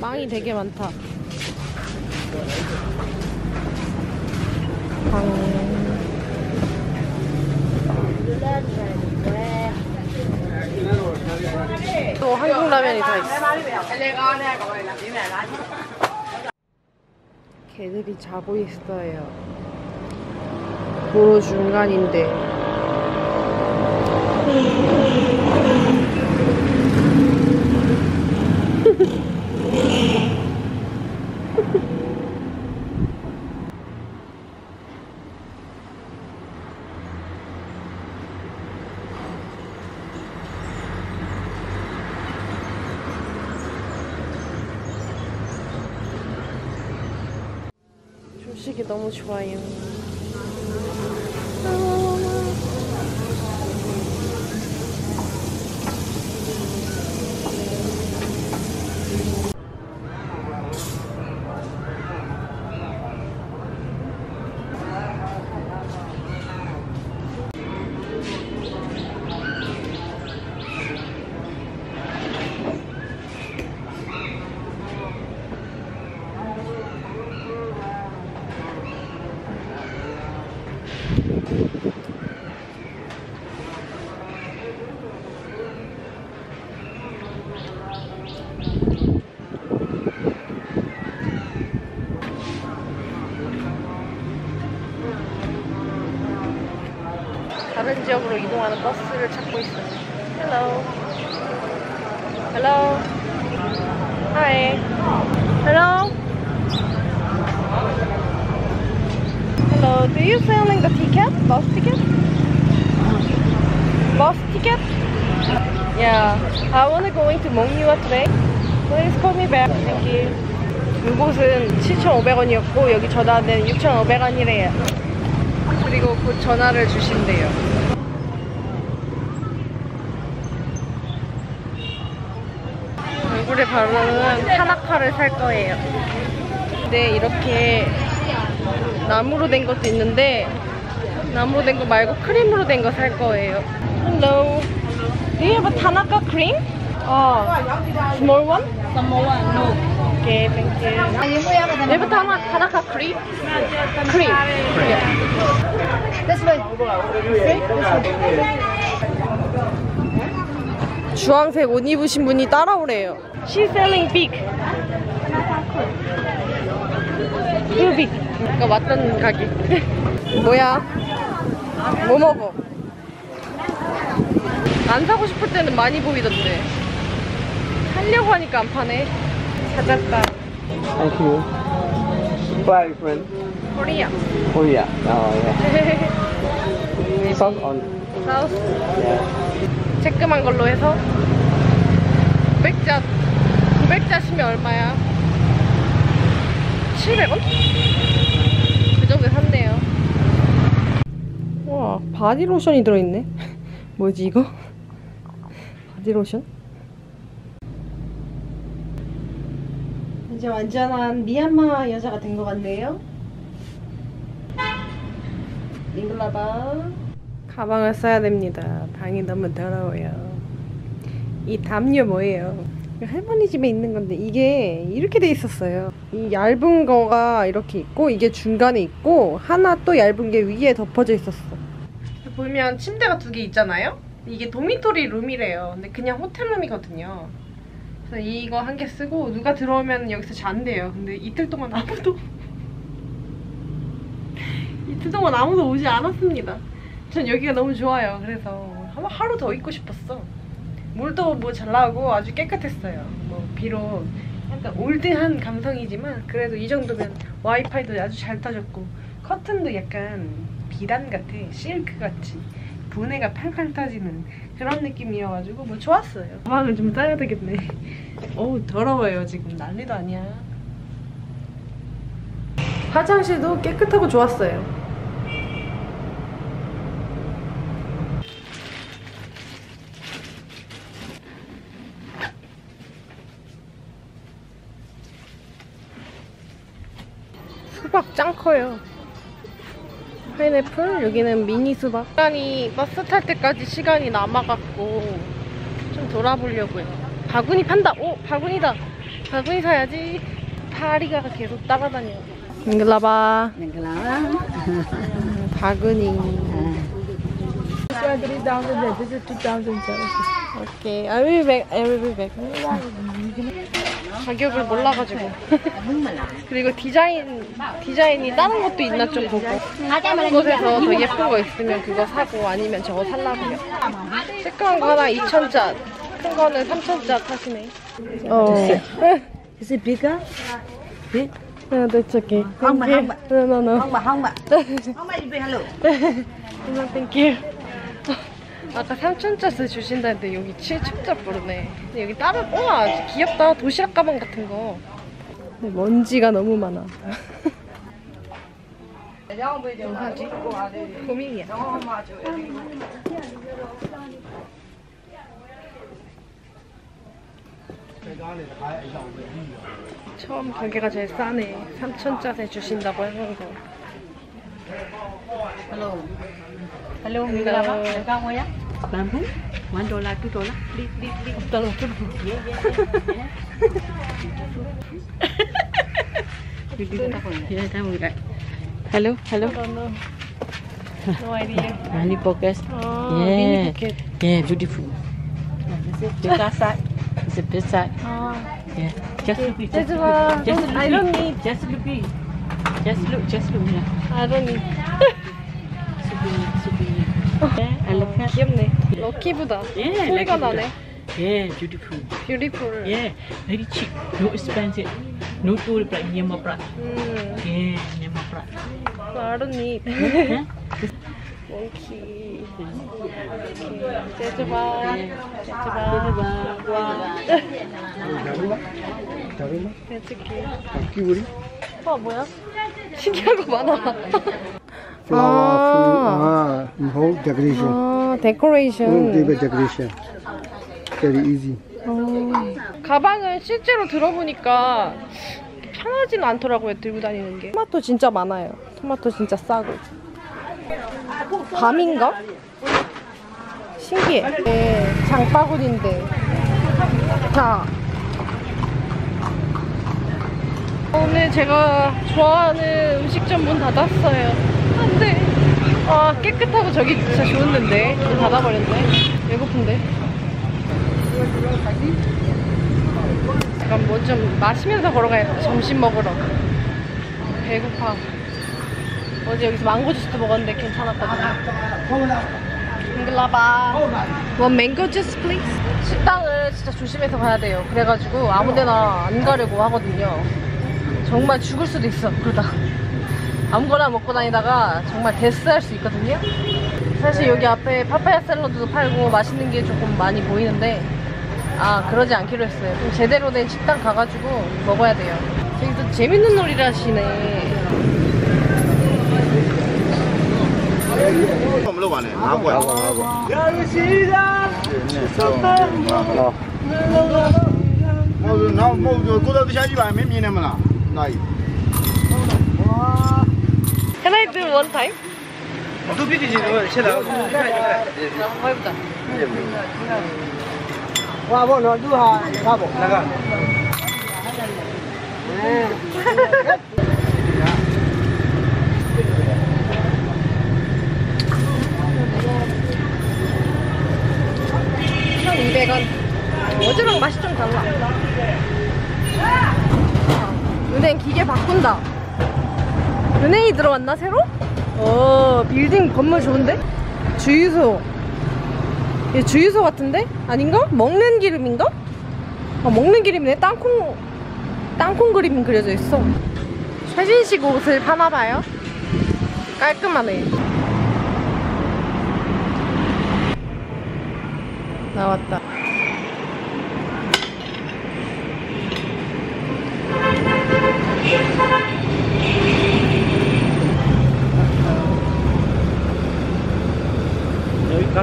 빵이 되게 많다. 빵. 또 한국 라면이 다 있어. 개들이 자고 있어요. 도로 중간인데. 조식이 너무 좋아요. 다른 지역으로 이동하는 버스를 찾고 있어요. Hello. Hello. Hi. Hello. Hello. Do you selling the ticket? Bus ticket? Bus ticket? Yeah. I wanna go into Mongnua today. Please call me back. Thank you. 이곳은 7,500원이었고 여기 전화는 6,500원이래요. 그리고 곧 전화를 주신대요. 얼굴에 바르는 타나카를 살 거예요. 근데 이렇게 나무로 된 것도 있는데 나무로 된 거 말고 크림으로 된 거 살 거예요. Hello. Do you have a Tanaka cream? Oh, small one? Number one, no. Okay, thank you. You have a Tana- Tanaka cream? Cream. Yeah. This way. 주황색 옷 입으신 분이 따라오래요. She's selling big. Too big. 아까 왔던 가게. 뭐야? 뭐 먹어? 안 사고 싶을 때는 많이 보이던데. 살려고 하니까 안 파네. 찾았다. Thank you. Where are you from? 코리아. Korea. Oh yeah. Sauce on. 사우스. Yeah. 쬐끄만 걸로 해서 900자 900자 시면 얼마야? 700원? 그 정도에 샀네요 와 바디로션이 들어있네 뭐지 이거? 바디로션? 이제 완전한 미얀마 여자가 된 것 같네요 잉글라바 가방을 써야 됩니다. 방이 너무 더러워요. 이 담요 뭐예요? 할머니 집에 있는 건데 이게 이렇게 돼 있었어요. 이 얇은 거가 이렇게 있고 이게 중간에 있고 하나 또 얇은 게 위에 덮어져 있었어. 보면 침대가 두 개 있잖아요. 이게 도미토리 룸이래요. 근데 그냥 호텔 룸이거든요. 그래서 이거 한 개 쓰고 누가 들어오면 여기서 잔대요. 근데 이틀 동안 아무도 이틀 동안 아무도 오지 않았습니다. 전 여기가 너무 좋아요. 그래서 한 하루 더 있고 싶었어. 물도 뭐 잘 나오고 아주 깨끗했어요. 뭐 비록 약간 올드한 감성이지만 그래도 이 정도면 와이파이도 아주 잘 터졌고 커튼도 약간 비단 같아. 실크 같이 분해가 팡팡 터지는 그런 느낌이어가지고 뭐 좋았어요. 가방을 좀 짜야 되겠네. 어우 더러워요 지금 난리도 아니야. 화장실도 깨끗하고 좋았어요. 수박 짱 커요. 파인애플, 여기는 미니 수박. 시간이 버스 탈 때까지 시간이 남아갖고 좀 돌아보려고요. 바구니 판다. 오, 바구니다. 바구니 사야지. 파리가 계속 따라다녀. 잉글라바. 바구니. 오케이. I will be back. I will be back. 가격을 몰라가지고. 그리고 디자인, 디자인이 다른 것도 있나 좀 보고. 곳에서 더 예쁜 거 있으면 그거 사고 아니면 저거 살라고요. 새까만 거 하나 2,000짜. 큰 거는 3,000짜 타시네. 어. Is it bigger? Big? No, that's okay. Thank you. No, no, no. Không bà không bà. Không bà đi hello. No, thank you. 아까 3천짜리 주신다는데 여기 7천짜 부르네. 근데 여기 다른, 우와, 귀엽다. 도시락 가방 같은 거. 근데 먼지가 너무 많아. 뭐 하지? 고민이야. 처음 가게가 제일 싸네. 3천짜리 주신다고 해서. Hello. Hello, mình là bác. Á. Làm thế. One dollar, two dollar. Đi, đi, đi. 없다는 거 뚫고. Yeah, tao người đấy. Hello, hello. No idea. Honey focus. 아, 예. 미니 포켓. Yeah, beautiful. Bigger side. It's a big side. 아, Yeah. Just look. Just This look. one. Just look. I don't need. Just look. Just look. Just look. Yeah. I don't need. At. 귀엽네. 럭키보다 Yeah, 소리가 lucky 나네. Yeah, beautiful. 뷰티풀. Yeah, very cheap. No expensive. No tool price. Myanmar price. 음, Yeah, Myanmar price. Need. Huh? 몽키. 제주바. 제주바. 해줄게. 끼구리? 와, 뭐야? 신기한 거 많아. Flower, food, ah, whole decoration. 아, Whole 데코레이션. table decoration. Very easy. 어, 가방은 실제로 들어보니까 편하지는 않더라고요 들고 다니는 게 토마토 진짜 많아요 토마토 진짜 싸고 밤인가? 신기해 네, 장바구니인데 자 오늘 제가 좋아하는 음식점 문 닫았어요 아 깨끗하고 저기 진짜 좋았는데 문 닫아버렸네 배고픈데 잠깐 뭐 좀 마시면서 걸어가야겠다. 점심 먹으러. 배고파. 어제 여기서 망고 주스도 먹었는데 괜찮았거든요. 잉글라바. One mango juice, please. 식당을 진짜 조심해서 가야 돼요. 그래가지고 아무데나 안 가려고 하거든요. 정말 죽을 수도 있어. 그러다. 아무거나 먹고 다니다가 정말 데스할 수 있거든요. 사실 여기 앞에 파파야 샐러드도 팔고 맛있는 게 조금 많이 보이는데 아 그러지 않기로 했어요. 좀 제대로 된 식당 가가지고 먹어야 돼요. 저기 또 재밌는 놀이를 하시네. không luôn bạn này áo quần nó mua rồi cô đâu Can I do one time? Do big is one. Shall I? Wow, wow, no, do ha, bravo. Naga. 어제랑 맛이 좀 달라 은행 기계 바꾼다 은행이 들어왔나 새로? 어 빌딩 건물 좋은데? 주유소 이게 주유소 같은데? 아닌가? 먹는 기름인가? 아 먹는 기름이네 땅콩 땅콩 그림 그려져 있어 최신식 옷을 파나봐요 깔끔하네 나왔다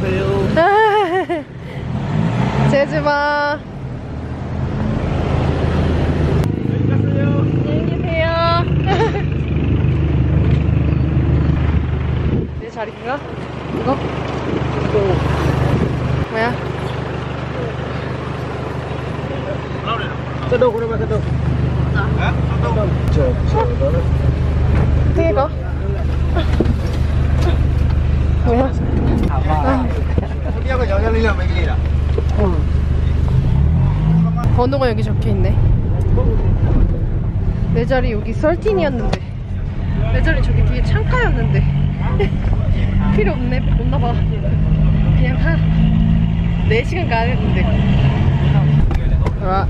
가세요. 제주마 내 자리인가? 이거? 뭐야? Hả? Đâu đâu? Chờ chờ đó đấy. 어떻게 가? 뭐야? Nào? 번호가 여기 적혀 있네. 내 자리 여기 썰틴이었는데. 내 자리 저기 뒤에 창가였는데. 필요 없네. 없나 봐. 그냥 한 4시간 가야겠는데. 와.